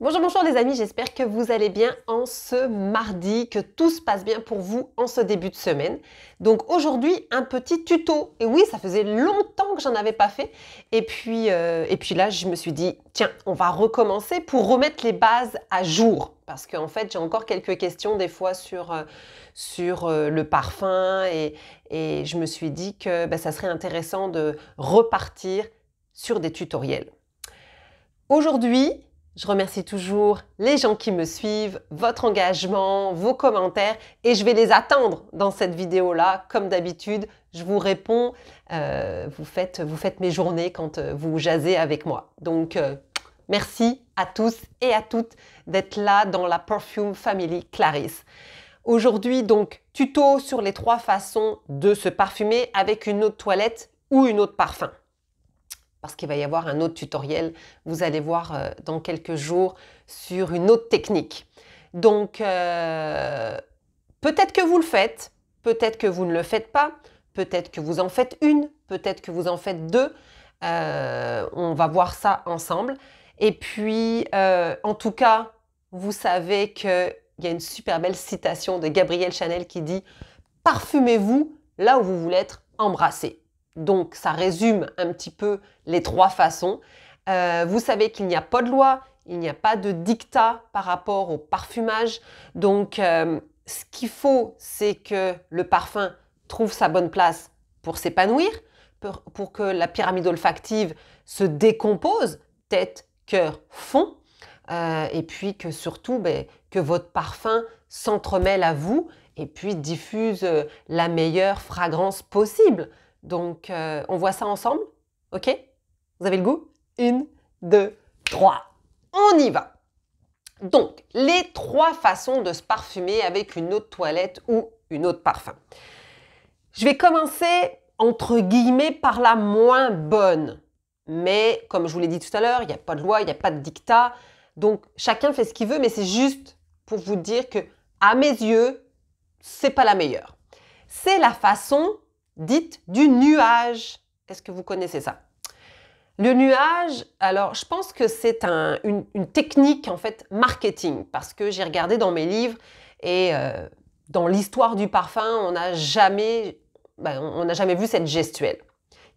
Bonjour, bonjour les amis, j'espère que vous allez bien en ce mardi, que tout se passe bien pour vous en ce début de semaine. Donc aujourd'hui, un petit tuto. Et oui, ça faisait longtemps que j'en avais pas fait. Et puis, euh, et puis là, je me suis dit, tiens, on va recommencer pour remettre les bases à jour. Parce qu'en fait, j'ai encore quelques questions des fois sur, euh, euh, le parfum. Et, et, je me suis dit que ben, ça serait intéressant de repartir sur des tutoriels. Aujourd'hui, je remercie toujours les gens qui me suivent, votre engagement, vos commentaires et je vais les attendre dans cette vidéo-là. Comme d'habitude, je vous réponds, euh, vous, faites, vous faites mes journées quand euh, vous jasez avec moi. Donc, euh, merci à tous et à toutes d'être là dans la Perfume Family Clarisse. Aujourd'hui, donc, tuto sur les trois façons de se parfumer avec une autre toilette ou une autre parfum parce qu'il va y avoir un autre tutoriel, vous allez voir euh, dans quelques jours, sur une autre technique. Donc, euh, peut-être que vous le faites, peut-être que vous ne le faites pas, peut-être que vous en faites une, peut-être que vous en faites deux. Euh, on va voir ça ensemble. Et puis, en tout cas, vous savez qu'il y a une super belle citation de Gabrielle Chanel qui dit « Parfumez-vous là où vous voulez être embrassé ». Donc, ça résume un petit peu les trois façons. Euh, vous savez qu'il n'y a pas de loi, il n'y a pas de dictat par rapport au parfumage. Donc, euh, ce qu'il faut, c'est que le parfum trouve sa bonne place pour s'épanouir, pour, que la pyramide olfactive se décompose, tête, cœur, fond, euh, et puis que surtout, ben, que votre parfum s'entremêle à vous et puis diffuse la meilleure fragrance possible. Donc, euh, on voit ça ensemble Ok? Vous avez le goût? Une, deux, trois. On y va Donc, les trois façons de se parfumer avec une autre toilette ou une autre parfum. Je vais commencer entre guillemets par la moins bonne. Mais comme je vous l'ai dit tout à l'heure, il n'y a pas de loi, il n'y a pas de dictat. Donc chacun fait ce qu'il veut, mais c'est juste pour vous dire que, à mes yeux, c'est pas la meilleure. C'est la façon dite du nuage. Est-ce que vous connaissez ça? Le nuage, alors je pense que c'est une, technique en fait marketing parce que j'ai regardé dans mes livres et euh, dans l'histoire du parfum, on n'a jamais, ben, on n'a jamais vu cette gestuelle.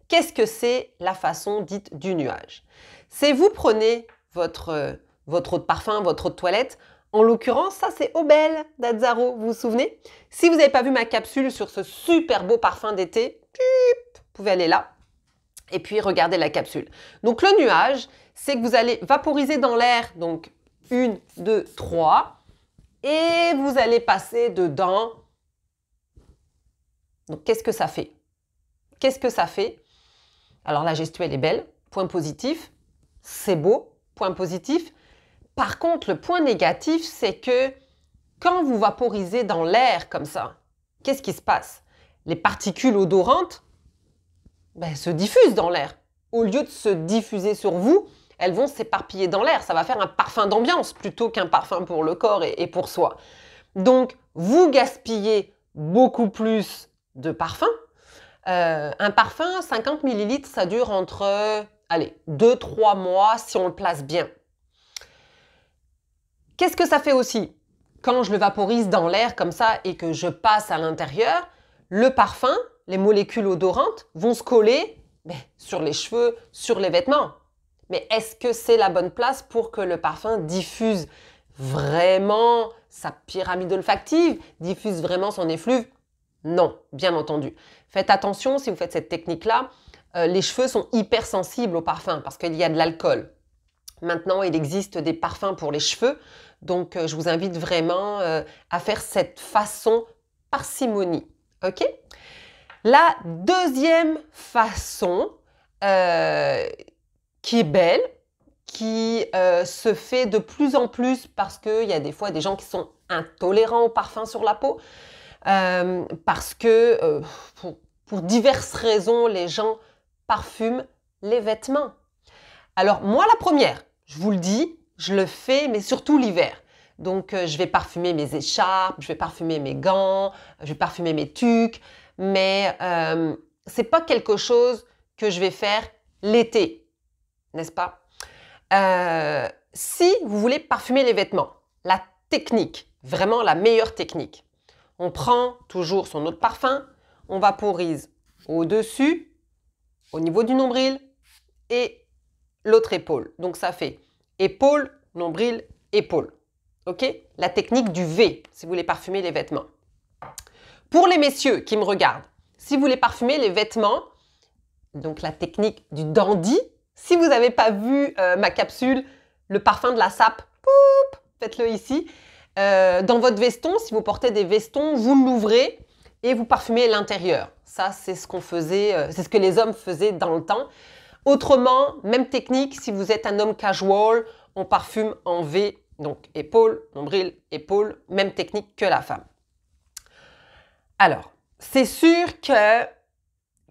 Qu'est-ce que c'est la façon dite du nuage? C'est vous prenez votre, votre eau de parfum, votre eau de toilette, en l'occurrence, ça c'est Obel d'Azzaro, vous vous souvenez? Si vous n'avez pas vu ma capsule sur ce super beau parfum d'été, vous pouvez aller là et puis regarder la capsule. Donc le nuage, c'est que vous allez vaporiser dans l'air, donc une, deux, trois, et vous allez passer dedans. Donc qu'est-ce que ça fait? Qu'est-ce que ça fait? Alors la gestuelle est belle, point positif, c'est beau, point positif, par contre, le point négatif, c'est que quand vous vaporisez dans l'air comme ça, qu'est-ce qui se passe? Les particules odorantes ben, se diffusent dans l'air. Au lieu de se diffuser sur vous, elles vont s'éparpiller dans l'air. Ça va faire un parfum d'ambiance plutôt qu'un parfum pour le corps et, pour soi. Donc, vous gaspillez beaucoup plus de parfum. Euh, un parfum, 50 ml, ça dure entre, allez, 2-3 mois si on le place bien. Qu'est-ce que ça fait aussi Quand je le vaporise dans l'air comme ça et que je passe à l'intérieur, le parfum, les molécules odorantes vont se coller ben, sur les cheveux, sur les vêtements. Mais est-ce que c'est la bonne place pour que le parfum diffuse vraiment sa pyramide olfactive, diffuse vraiment son effluve? Non, bien entendu. Faites attention si vous faites cette technique-là. Euh, les cheveux sont hypersensibles au parfum parce qu'il y a de l'alcool. Maintenant, il existe des parfums pour les cheveux. Donc, euh, je vous invite vraiment euh, à faire cette façon parcimonie. OK? La deuxième façon euh, qui est belle, qui se fait de plus en plus parce qu'il y a des fois des gens qui sont intolérants au parfum sur la peau, parce que pour diverses raisons, les gens parfument les vêtements. Alors moi, la première, je vous le dis, je le fais, mais surtout l'hiver. Donc, euh, je vais parfumer mes écharpes, je vais parfumer mes gants, je vais parfumer mes tuques, mais euh, ce n'est pas quelque chose que je vais faire l'été, n'est-ce pas? Euh, si vous voulez parfumer les vêtements, la technique, vraiment la meilleure technique, on prend toujours son de parfum, on vaporise au-dessus, au niveau du nombril et l'autre épaule. Donc ça fait épaule, nombril, épaule. OK? La technique du V, si vous voulez parfumer les vêtements. Pour les messieurs qui me regardent, si vous voulez parfumer les vêtements, donc la technique du dandy, si vous n'avez pas vu euh, ma capsule, le parfum de la sape, faites-le ici. Euh, dans votre veston, si vous portez des vestons, vous l'ouvrez et vous parfumez l'intérieur. Ça, c'est ce qu'on faisait, euh, c'est ce que les hommes faisaient dans le temps. Autrement, même technique, si vous êtes un homme casual, on parfume en V, donc épaule, nombril, épaule, même technique que la femme. Alors, c'est sûr que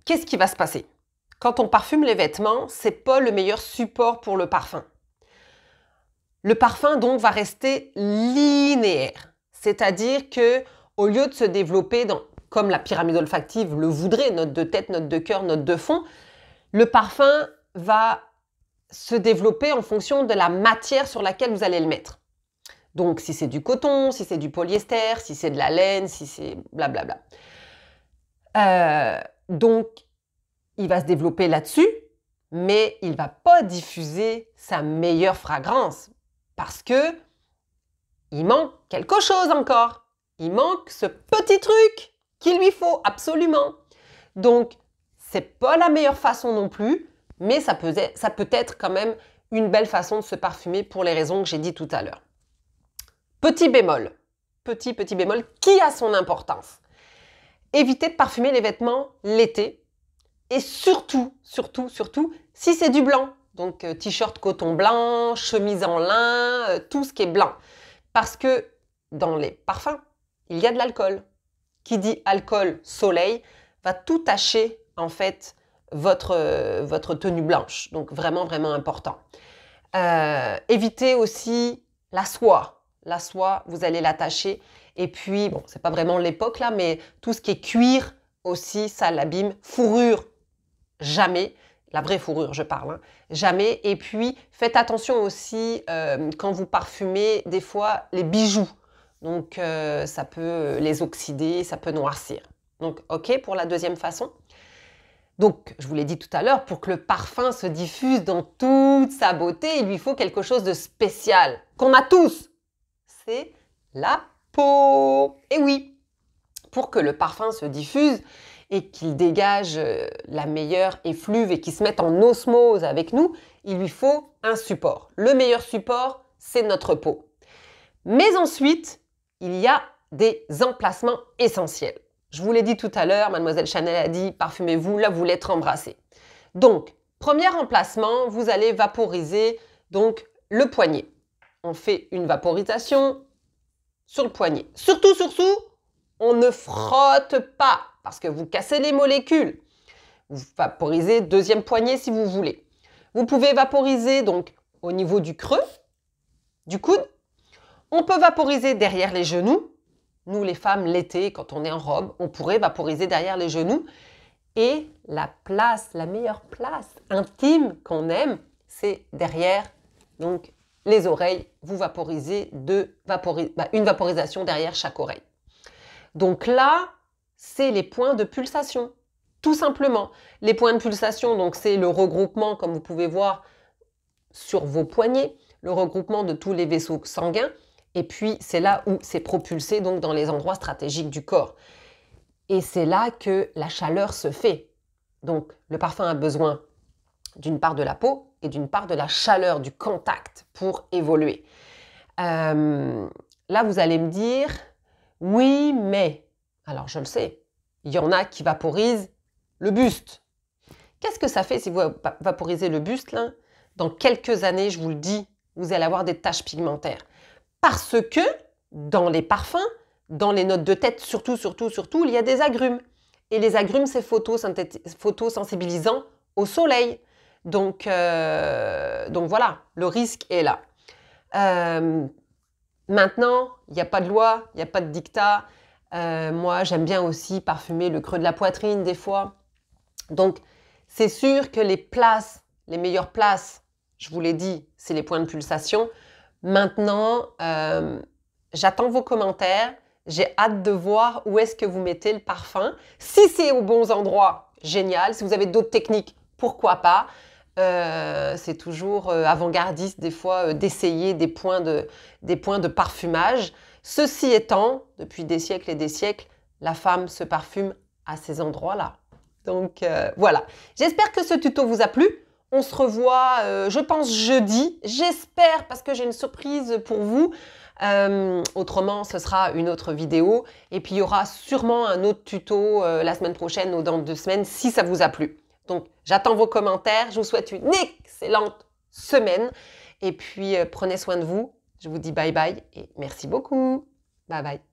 qu'est-ce qui va se passer? Quand on parfume les vêtements, c'est pas le meilleur support pour le parfum. Le parfum donc va rester linéaire, c'est-à-dire que au lieu de se développer dans, comme la pyramide olfactive le voudrait, note de tête, note de cœur, note de fond, le parfum va se développer en fonction de la matière sur laquelle vous allez le mettre. Donc si c'est du coton, si c'est du polyester, si c'est de la laine, si c'est blablabla. Euh, donc il va se développer là-dessus, mais il va pas diffuser sa meilleure fragrance parce que il manque quelque chose encore. Il manque ce petit truc qu'il lui faut absolument. Donc c'est pas la meilleure façon non plus, mais ça peut, ça peut être quand même une belle façon de se parfumer pour les raisons que j'ai dit tout à l'heure. Petit bémol, petit petit bémol qui a son importance. Évitez de parfumer les vêtements l'été et surtout, surtout, surtout, si c'est du blanc. Donc euh, t-shirt coton blanc, chemise en lin, euh, tout ce qui est blanc. Parce que dans les parfums, il y a de l'alcool. Qui dit alcool, soleil, va tout tacher en fait votre, euh, votre tenue blanche. Donc vraiment, vraiment important. Euh, évitez aussi la soie. La soie, vous allez l'attacher. Et puis, bon, c'est pas vraiment l'époque là, mais tout ce qui est cuir aussi, ça l'abîme. Fourrure, jamais. La vraie fourrure, je parle. Hein. Jamais. Et puis, faites attention aussi euh, quand vous parfumez, des fois, les bijoux. Donc, ça peut les oxyder, ça peut noircir. Donc, OK pour la deuxième façon. Donc, je vous l'ai dit tout à l'heure, pour que le parfum se diffuse dans toute sa beauté, il lui faut quelque chose de spécial, qu'on a tous. C'est la peau. Et oui, pour que le parfum se diffuse et qu'il dégage euh, la meilleure effluve et qu'il se mette en osmose avec nous, il lui faut un support. Le meilleur support, c'est notre peau. Mais ensuite, il y a des emplacements essentiels. Je vous l'ai dit tout à l'heure, mademoiselle Chanel a dit parfumez-vous, là vous voulez être embrassé. Donc, premier emplacement, vous allez vaporiser donc le poignet. On fait une vaporisation sur le poignet. Surtout, surtout, on ne frotte pas parce que vous cassez les molécules. Vous vaporisez deuxième poignet si vous voulez. Vous pouvez vaporiser donc au niveau du creux, du coude. On peut vaporiser derrière les genoux nous, les femmes, l'été, quand on est en robe, on pourrait vaporiser derrière les genoux. Et la place, la meilleure place intime qu'on aime, c'est derrière donc les oreilles. Vous vaporisez de bah, une vaporisation derrière chaque oreille. Donc là, c'est les points de pulsation. Tout simplement. Les points de pulsation, donc c'est le regroupement, comme vous pouvez voir sur vos poignets, le regroupement de tous les vaisseaux sanguins. Et puis, c'est là où c'est propulsé, donc dans les endroits stratégiques du corps. Et c'est là que la chaleur se fait. Donc, le parfum a besoin d'une part de la peau et d'une part de la chaleur, du contact pour évoluer. Euh, là, vous allez me dire, oui, mais. Alors, je le sais, il y en a qui vaporisent le buste. Qu'est-ce que ça fait si vous vaporisez le buste là? Dans quelques années, je vous le dis, vous allez avoir des taches pigmentaires. Parce que dans les parfums, dans les notes de tête, surtout, surtout, surtout, il y a des agrumes. Et les agrumes, c'est photosensibilisant au soleil. Donc, euh, donc voilà, le risque est là. Euh, maintenant, il n'y a pas de loi, il n'y a pas de dictat. Euh, moi, j'aime bien aussi parfumer le creux de la poitrine des fois. Donc, c'est sûr que les places, les meilleures places, je vous l'ai dit, c'est les points de pulsation. Maintenant, euh, j'attends vos commentaires. J'ai hâte de voir où est-ce que vous mettez le parfum. Si c'est aux bons endroits, génial. Si vous avez d'autres techniques, pourquoi pas. Euh, c'est toujours euh, avant-gardiste des fois d'essayer des, points de, des points de parfumage. Ceci étant, depuis des siècles et des siècles, la femme se parfume à ces endroits-là. Donc voilà, j'espère que ce tuto vous a plu. On se revoit, euh, je pense, jeudi. J'espère, parce que j'ai une surprise pour vous. Euh, autrement, ce sera une autre vidéo. Et puis, il y aura sûrement un autre tuto euh, la semaine prochaine ou dans deux semaines, si ça vous a plu. Donc, j'attends vos commentaires. Je vous souhaite une excellente semaine. Et puis, prenez soin de vous. Je vous dis bye bye et merci beaucoup. Bye bye.